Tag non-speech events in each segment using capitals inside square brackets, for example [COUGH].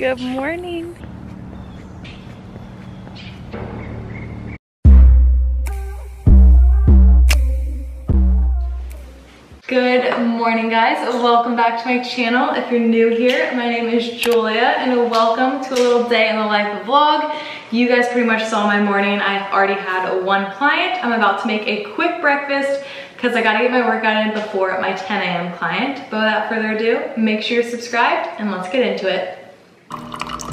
Good morning. Good morning guys, welcome back to my channel. If you're new here, my name is Julia and welcome to a little day in the life of vlog. You guys pretty much saw my morning. I've already had one client. I'm about to make a quick breakfast because I gotta get my workout in before my 10 a.m. client. But without further ado, make sure you're subscribed and let's get into it. All right,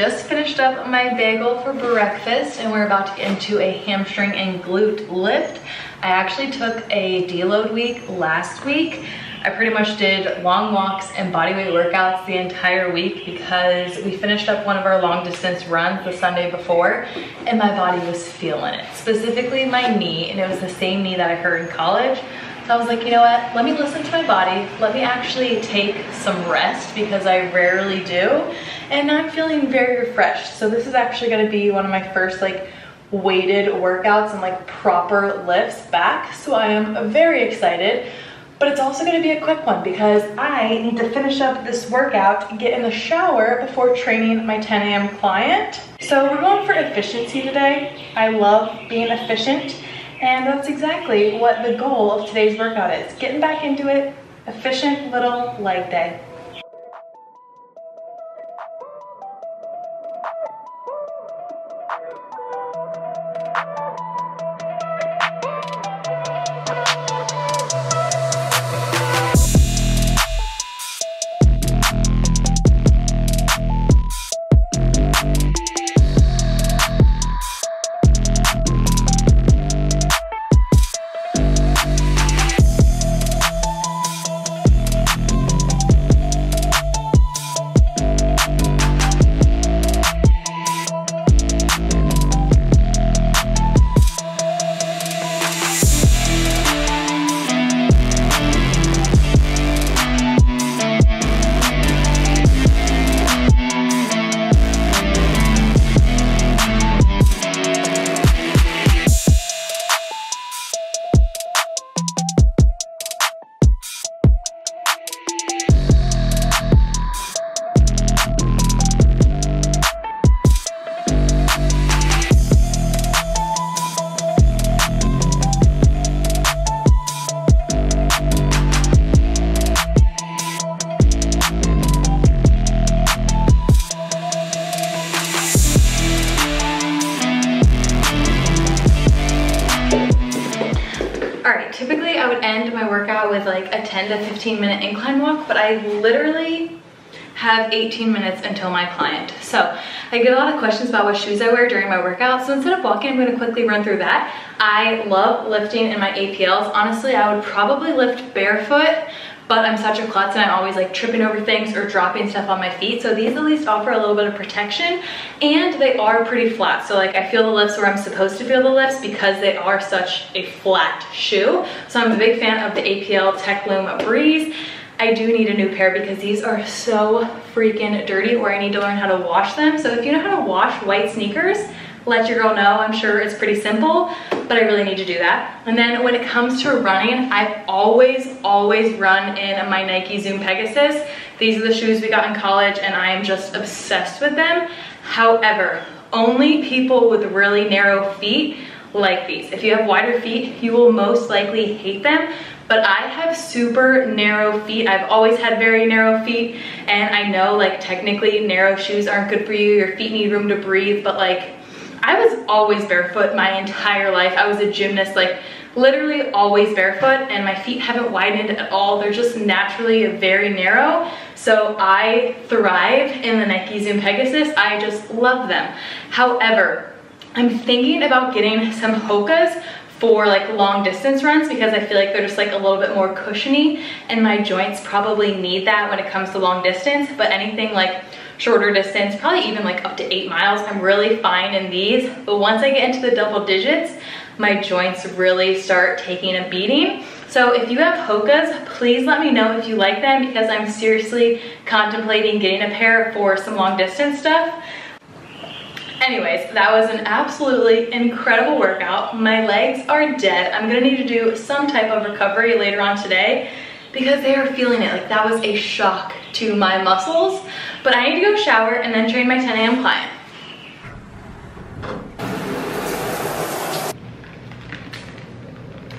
just finished up my bagel for breakfast and we're about to get into a hamstring and glute lift. I actually took a deload week last week. I pretty much did long walks and bodyweight workouts the entire week because we finished up one of our long distance runs the Sunday before and my body was feeling it, specifically my knee, and it was the same knee that I hurt in college. So I was like, you know what, let me listen to my body. Let me actually take some rest because I rarely do. And I'm feeling very refreshed. So this is actually gonna be one of my first like weighted workouts and like proper lifts back. So I am very excited. But it's also gonna be a quick one because I need to finish up this workout, get in the shower before training my 10 a.m. client. So we're going for efficiency today. I love being efficient. And that's exactly what the goal of today's workout is. Getting back into it, efficient little leg day. Typically I would end my workout with like a 10 to 15 minute incline walk, but I literally have 18 minutes until my client. So I get a lot of questions about what shoes I wear during my workout. So instead of walking, I'm gonna quickly run through that. I love lifting in my APLs. Honestly, I would probably lift barefoot but I'm such a klutz and I'm always like tripping over things or dropping stuff on my feet. So these at least offer a little bit of protection and they are pretty flat. So like I feel the lifts where I'm supposed to feel the lifts because they are such a flat shoe. So I'm a big fan of the APL Techloom Breeze. I do need a new pair because these are so freaking dirty or I need to learn how to wash them. So if you know how to wash white sneakers, let your girl know. I'm sure it's pretty simple, but I really need to do that. And then when it comes to running, I've always, always run in my Nike Zoom Pegasus. These are the shoes we got in college and I am just obsessed with them. However, only people with really narrow feet like these. If you have wider feet, you will most likely hate them, but I have super narrow feet. I've always had very narrow feet, and I know like technically narrow shoes aren't good for you. Your feet need room to breathe, but like I was always barefoot my entire life. I was a gymnast, like literally always barefoot and my feet haven't widened at all. They're just naturally very narrow. So I thrive in the Nike Zoom Pegasus. I just love them. However, I'm thinking about getting some Hokas for like long distance runs because I feel like they're just like a little bit more cushiony and my joints probably need that when it comes to long distance. But anything like shorter distance, probably even like up to eight miles, I'm really fine in these. But once I get into the double digits, my joints really start taking a beating. So if you have Hoka's, please let me know if you like them because I'm seriously contemplating getting a pair for some long distance stuff. Anyways, that was an absolutely incredible workout. My legs are dead. I'm gonna need to do some type of recovery later on today because they are feeling it. Like that was a shock to my muscles. But I need to go shower and then train my 10 a.m. client.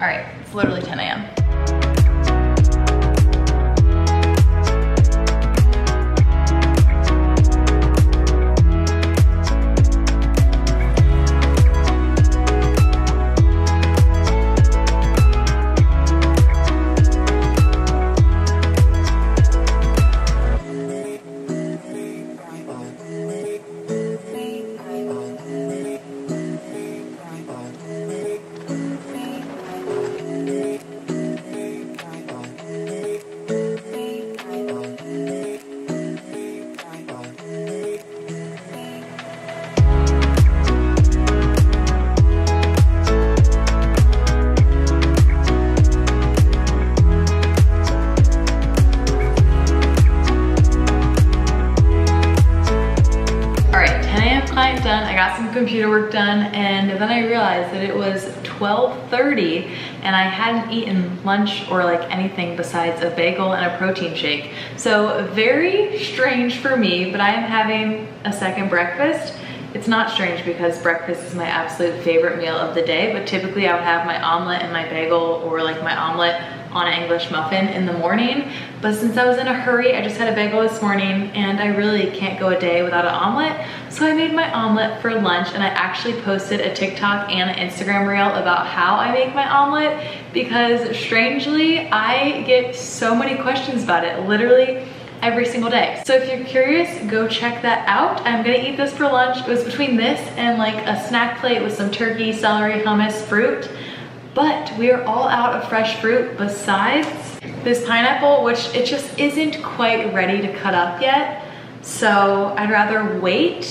All right, it's literally 10 a.m. computer work done and then I realized that it was 12.30 and I hadn't eaten lunch or like anything besides a bagel and a protein shake. So very strange for me, but I am having a second breakfast. It's not strange because breakfast is my absolute favorite meal of the day, but typically I would have my omelet and my bagel or like my omelet on an English muffin in the morning. But since I was in a hurry, I just had a bagel this morning and I really can't go a day without an omelet. So I made my omelet for lunch and I actually posted a TikTok and an Instagram reel about how I make my omelet because strangely, I get so many questions about it, literally every single day. So if you're curious, go check that out. I'm gonna eat this for lunch. It was between this and like a snack plate with some turkey, celery, hummus, fruit but we are all out of fresh fruit besides this pineapple, which it just isn't quite ready to cut up yet. So I'd rather wait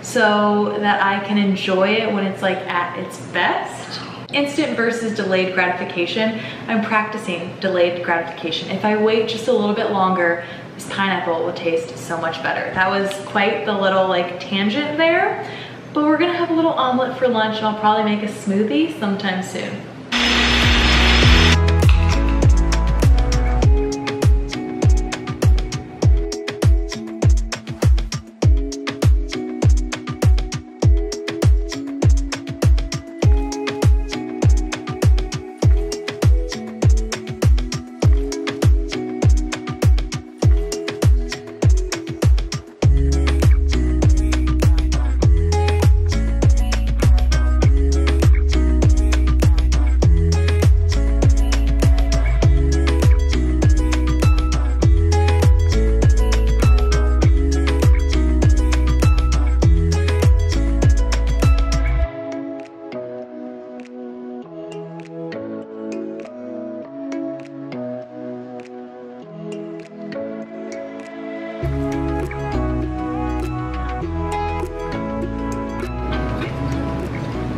so that I can enjoy it when it's like at its best. Instant versus delayed gratification. I'm practicing delayed gratification. If I wait just a little bit longer, this pineapple will taste so much better. That was quite the little like tangent there, but we're gonna have a little omelet for lunch and I'll probably make a smoothie sometime soon.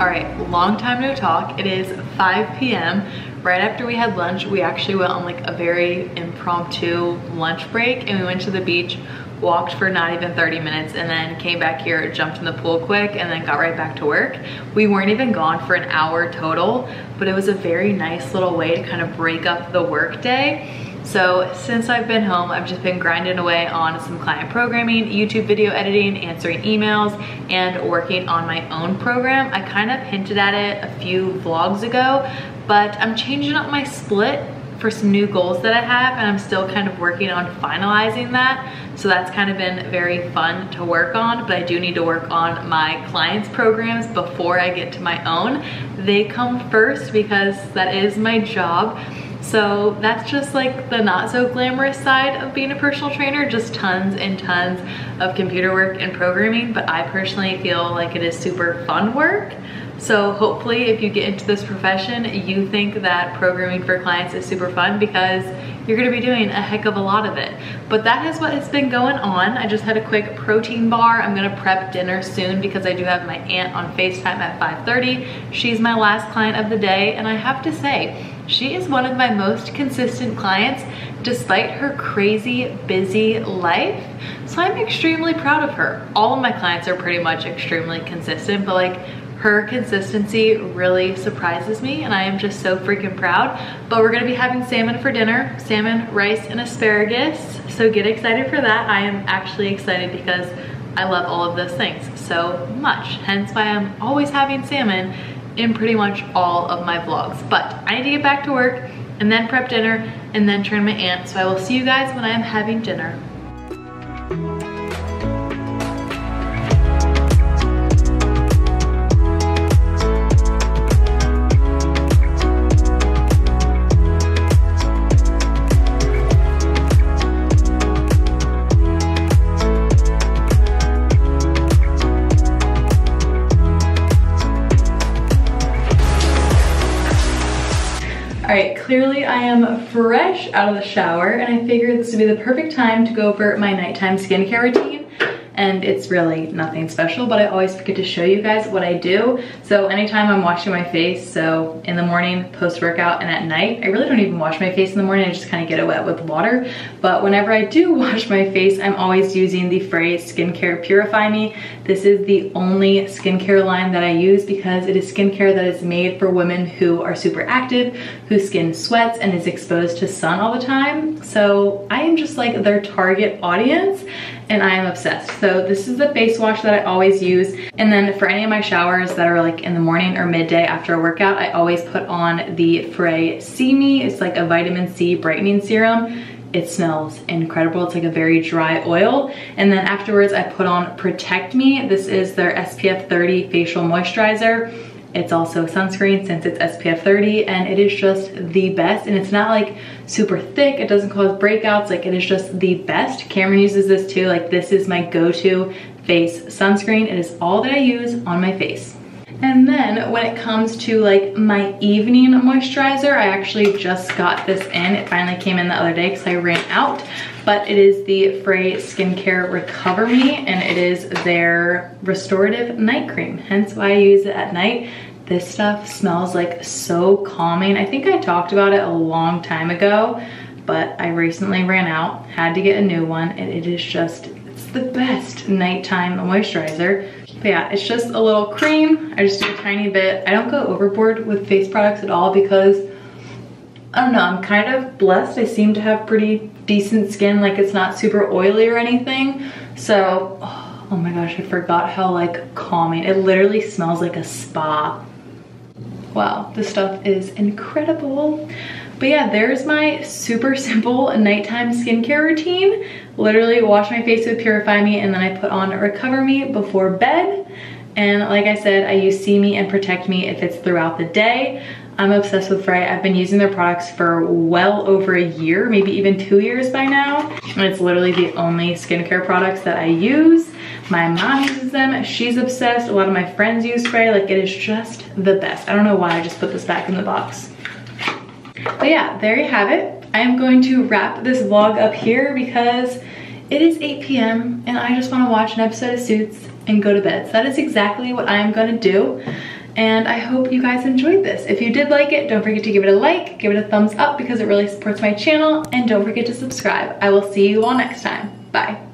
All right, long time no talk. It is 5 p.m. Right after we had lunch, we actually went on like a very impromptu lunch break and we went to the beach, walked for not even 30 minutes and then came back here, jumped in the pool quick and then got right back to work. We weren't even gone for an hour total, but it was a very nice little way to kind of break up the work day. So since I've been home, I've just been grinding away on some client programming, YouTube video editing, answering emails, and working on my own program. I kind of hinted at it a few vlogs ago, but I'm changing up my split for some new goals that I have and I'm still kind of working on finalizing that. So that's kind of been very fun to work on, but I do need to work on my clients programs before I get to my own. They come first because that is my job. So that's just like the not so glamorous side of being a personal trainer, just tons and tons of computer work and programming, but I personally feel like it is super fun work. So hopefully if you get into this profession, you think that programming for clients is super fun because you're gonna be doing a heck of a lot of it. But that is what has been going on. I just had a quick protein bar. I'm gonna prep dinner soon because I do have my aunt on FaceTime at 5.30. She's my last client of the day and I have to say, she is one of my most consistent clients despite her crazy busy life. So I'm extremely proud of her. All of my clients are pretty much extremely consistent, but like her consistency really surprises me and I am just so freaking proud. But we're gonna be having salmon for dinner, salmon, rice, and asparagus. So get excited for that. I am actually excited because I love all of those things so much. Hence why I'm always having salmon in pretty much all of my vlogs. But I need to get back to work and then prep dinner and then turn my aunt. So I will see you guys when I am having dinner. Clearly I am fresh out of the shower and I figured this would be the perfect time to go over my nighttime skincare routine and it's really nothing special, but I always forget to show you guys what I do. So anytime I'm washing my face, so in the morning, post-workout, and at night, I really don't even wash my face in the morning, I just kind of get it wet with water. But whenever I do [LAUGHS] wash my face, I'm always using the FRÉ Skincare Purify Me. This is the only skincare line that I use because it is skincare that is made for women who are super active, whose skin sweats and is exposed to sun all the time. So I am just like their target audience and I am obsessed. So this is the face wash that I always use. And then for any of my showers that are like in the morning or midday after a workout, I always put on the FRÉ See Me. It's like a vitamin C brightening serum. It smells incredible. It's like a very dry oil. And then afterwards I put on Protect Me. This is their SPF 30 facial moisturizer. It's also sunscreen since it's SPF 30 and it is just the best and it's not like super thick. It doesn't cause breakouts. Like it is just the best. Cameron uses this too. Like this is my go-to face sunscreen. It is all that I use on my face. And then when it comes to like my evening moisturizer, I actually just got this in. It finally came in the other day because I ran out, but it is the FRÉ Skincare Recover Me and it is their restorative night cream. Hence why I use it at night. This stuff smells like so calming. I think I talked about it a long time ago, but I recently ran out, had to get a new one, and it is just, it's the best nighttime moisturizer. But yeah, it's just a little cream. I just do a tiny bit. I don't go overboard with face products at all because I don't know, I'm kind of blessed. I seem to have pretty decent skin, like it's not super oily or anything. So, oh, oh my gosh, I forgot how like calming. It literally smells like a spa. Wow, this stuff is incredible. But yeah, there's my super [LAUGHS] simple nighttime skincare routine. Literally wash my face with Purify Me and then I put on Recover Me before bed. And like I said, I use See Me and Protect Me if it's throughout the day. I'm obsessed with FRÉ. I've been using their products for well over a year, maybe even two years by now. And it's literally the only skincare products that I use. My mom uses them, she's obsessed. A lot of my friends use FRÉ. Like it is just the best. I don't know why I just put this back in the box. But yeah, there you have it. I am going to wrap this vlog up here because it is 8 p.m. and I just want to watch an episode of Suits and go to bed. So that is exactly what I am going to do. And I hope you guys enjoyed this. If you did like it, don't forget to give it a like, give it a thumbs up because it really supports my channel, and don't forget to subscribe. I will see you all next time. Bye.